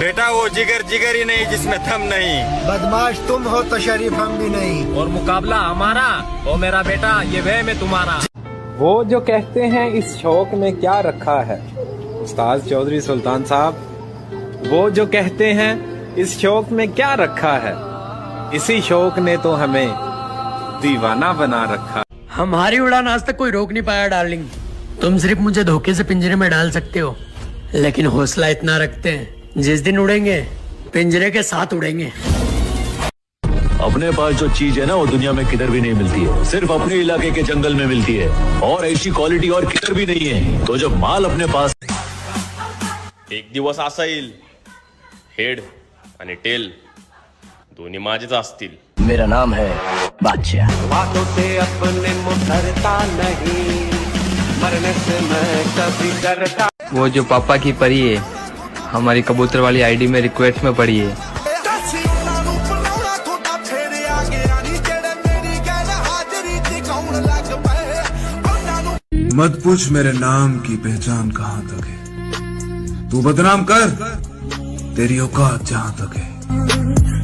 बेटा वो जिगर जिगर ही नहीं जिसमें थम नहीं। बदमाश तुम हो तो शरीफ हम भी नहीं। और मुकाबला हमारा ओ मेरा बेटा ये वह में तुम्हारा। वो जो कहते हैं इस शौक में क्या रखा है? उस्ताद चौधरी सुल्तान साहब वो जो कहते हैं इस शौक में क्या रखा है? इसी शौक ने तो हमें दीवाना बना रखा हमारी उड़ान आज तक कोई रोक नहीं पाया डार्लिंग। तुम सिर्फ़ मुझे धोखे से पिंजरे में डाल सकते हो लेकिन हौसला इतना रखते हैं। जिस दिन उड़ेंगे पिंजरे के साथ उड़ेंगे। अपने पास जो चीज़ है ना वो दुनिया में किधर भी नहीं मिलती है। सिर्फ़ अपने इलाके के जंगल में मिलती है। और ऐसी क्वालिटी और किधर भी नहीं है। तो जब माल अपने पास एक दिवस असा येईल. हेड आणि टेल दोन्ही माझेच असतील. मेरा नाम है बादशाह। बातों से अपने मुकरता नहीं। मरने से मैं कभी डरता वो जो पापा की परी है हमारी कबूतर वाली आईडी में रिक्वेस्ट में पड़ी है। मत पूछ मेरे नाम की पहचान कहाँ तक है। तू बदनाम कर, तेरी औकात जहाँ तक है।